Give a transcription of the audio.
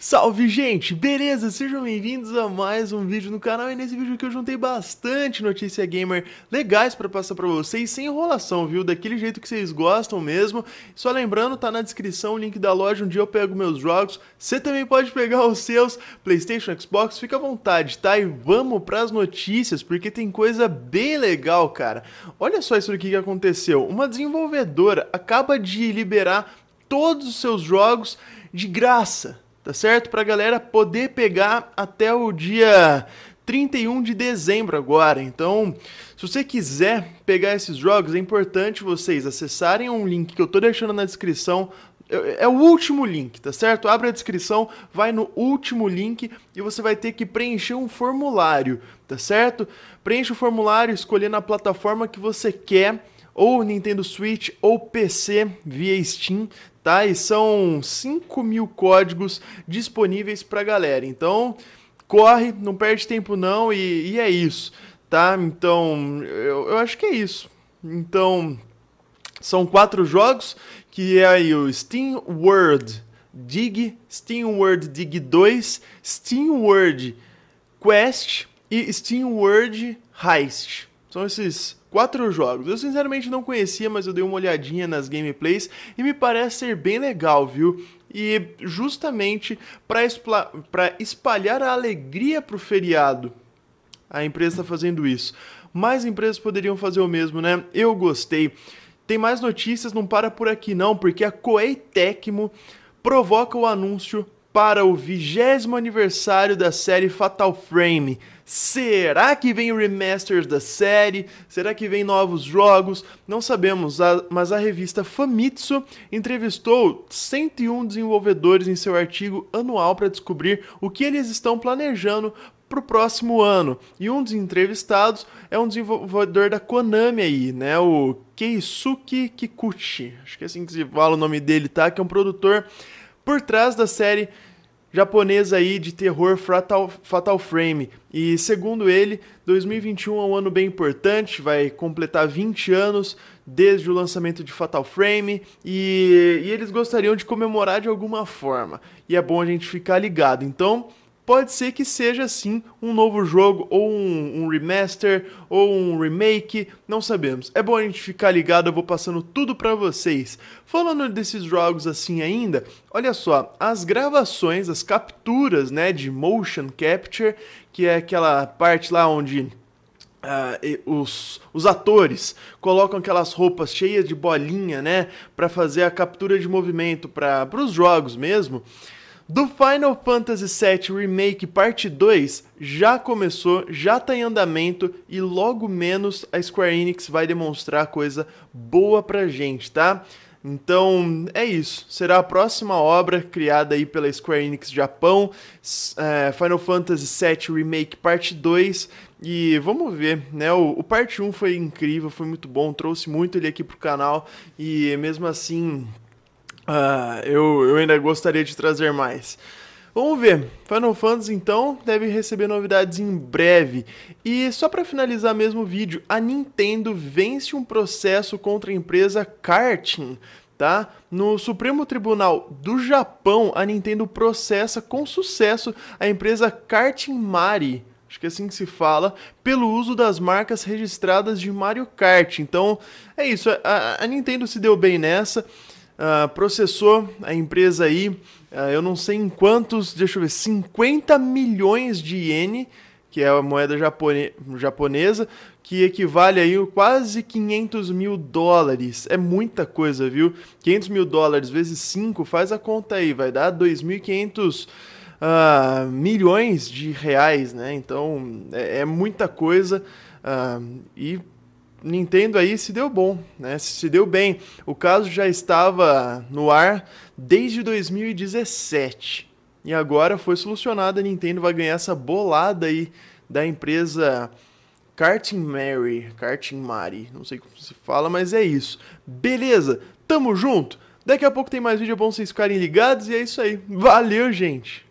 Salve gente, beleza? Sejam bem-vindos a mais um vídeo no canal e nesse vídeo aqui eu juntei bastante notícia gamer legais para passar para vocês sem enrolação, viu? Daquele jeito que vocês gostam mesmo. Só lembrando, tá na descrição o link da loja onde eu pego meus jogos. Você também pode pegar os seus PlayStation, Xbox, fica à vontade, tá? E vamos para as notícias porque tem coisa bem legal, cara. Olha só isso aqui que aconteceu. Uma desenvolvedora acaba de liberar todos os seus jogos de graça tá certo? Pra galera poder pegar até o dia 31 de dezembro agora. Então, se você quiser pegar esses jogos, é importante vocês acessarem um link que eu tô deixando na descrição. É, o último link, tá certo? Abre a descrição, vai no último link e você vai ter que preencher um formulário, tá certo? Preenche o formulário escolhendo a plataforma que você quer ou Nintendo Switch ou PC via Steam, tá? E são 5 mil códigos disponíveis para galera. Então, corre, não perde tempo não e, e é isso, tá? Então, eu, eu, acho que é isso. Então, são quatro jogos, que é aí o Steam World Dig, Steam World Dig 2, Steam World Quest e Steam World Heist. São esses quatro jogos. Eu sinceramente não conhecia, mas eu dei uma olhadinha nas gameplays e me parece ser bem legal, viu? E justamente para espalhar a alegria pro feriado, a empresa está fazendo isso. Mais empresas poderiam fazer o mesmo, né? Eu gostei. Tem mais notícias, não para por aqui não, porque a Koei Tecmo provoca o anúncio para o vigésimo aniversário da série Fatal Frame. Será que vem remasters da série? Será que vem novos jogos? Não sabemos, mas a revista Famitsu entrevistou 101 desenvolvedores em seu artigo anual para descobrir o que eles estão planejando para o próximo ano. E um dos entrevistados é um desenvolvedor da Konami aí, né? O Keisuke Kikuchi. Acho que é assim que se fala o nome dele, tá? Que é um produtor por trás da série japonesa aí de terror Fatal, Fatal Frame. E segundo ele, 2021 é um ano bem importante, vai completar 20 anos desde o lançamento de Fatal Frame e, e eles gostariam de comemorar de alguma forma. E é bom a gente ficar ligado. Então, pode ser que seja sim um novo jogo, ou um, um, remaster, ou um remake, não sabemos. É bom a gente ficar ligado, eu vou passando tudo para vocês. Falando desses jogos assim ainda, olha só, as gravações, as capturas né, de motion capture, que é aquela parte lá onde Uh, os, os atores colocam aquelas roupas cheias de bolinha, né, para fazer a captura de movimento para os jogos mesmo do Final Fantasy VII Remake Parte 2 já começou, já está em andamento e logo menos a Square Enix vai demonstrar coisa boa pra gente, tá? Então é isso, será a próxima obra criada aí pela Square Enix Japão, é, Final Fantasy VII Remake Parte 2 e vamos ver, né? O, o Parte 1 foi incrível, foi muito bom, trouxe muito ele aqui pro canal e mesmo assim Uh, eu, eu ainda gostaria de trazer mais. Vamos ver. Final Fantasy então deve receber novidades em breve. E só para finalizar mesmo o vídeo, a Nintendo vence um processo contra a empresa Karting, tá? No Supremo Tribunal do Japão, a Nintendo processa com sucesso a empresa Karting Mari. Acho que é assim que se fala, pelo uso das marcas registradas de Mario Kart. Então, é isso. A, a Nintendo se deu bem nessa uh, processou a empresa aí, uh, eu não sei em quantos, deixa eu ver, 50 milhões de iene, que é a moeda japone japonesa, que equivale aí a quase 500 mil dólares. É muita coisa, viu? 500 mil dólares vezes 5, faz a conta aí, vai dar 2.500 uh, ah, milhões de reais, né? Então é, é muita coisa uh, e Nintendo aí se deu bom, né? Se deu bem. O caso já estava no ar desde 2017 e agora foi solucionado. A Nintendo vai ganhar essa bolada aí da empresa Karting Mary, Karting Mari, não sei como se fala, mas é isso. Beleza, tamo junto. Daqui a pouco tem mais vídeo, é bom vocês ficarem ligados e é isso aí. Valeu, gente.